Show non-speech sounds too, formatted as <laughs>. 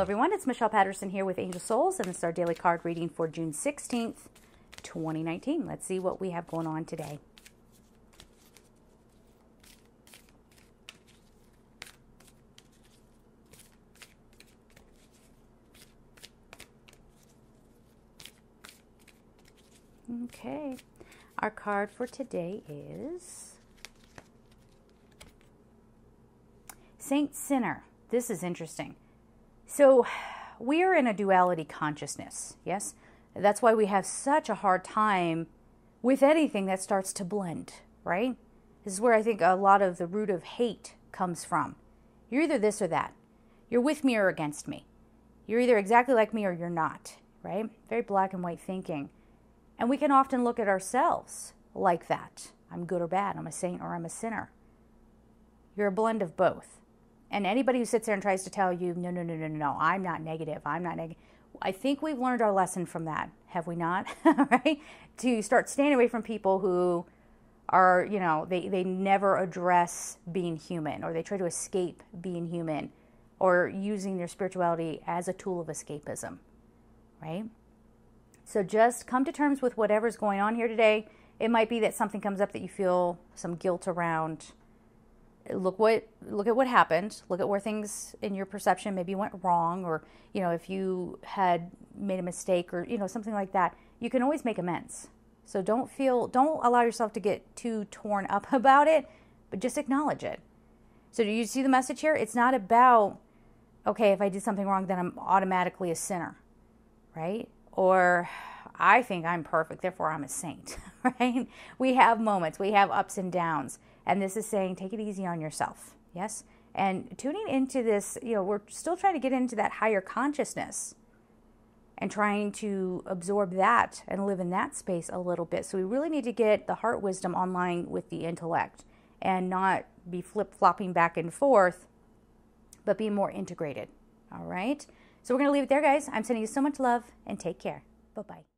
everyone. It's Michelle Patterson here with Angel Souls, and this is our daily card reading for June 16th, 2019. Let's see what we have going on today. Okay, our card for today is Saint Sinner. This is interesting. So, <sighs> we are in a duality consciousness, yes? That's why we have such a hard time with anything that starts to blend, right? This is where I think a lot of the root of hate comes from. You're either this or that. You're with me or against me. You're either exactly like me or you're not, right? Very black and white thinking. And we can often look at ourselves like that. I'm good or bad. I'm a saint or I'm a sinner. You're a blend of both. And anybody who sits there and tries to tell you, no, no, no, no, no, I'm not negative, I'm not negative. I think we've learned our lesson from that, have we not? <laughs> right? To start staying away from people who are, you know, they, they never address being human or they try to escape being human or using their spirituality as a tool of escapism, right? So just come to terms with whatever's going on here today. It might be that something comes up that you feel some guilt around. Look what look at what happened. Look at where things in your perception maybe went wrong, or you know if you had made a mistake, or you know something like that. You can always make amends. So don't feel don't allow yourself to get too torn up <laughs> about it, but just acknowledge it. So do you see the message here? It's not about okay if I did something wrong then I'm automatically a sinner, right? or I think I'm perfect, therefore I'm a saint, <laughs> right? We have moments, we have ups and downs. And this is saying take it easy on yourself, yes? And tuning into this, you know, we're still trying to get into that higher consciousness and trying to absorb that and live in that space a little bit. So we really need to get the heart wisdom online with the intellect and not be flip flopping back and forth, but be more integrated. All right? So we're going to leave it there, guys. I'm sending you so much love and take care. Bye bye.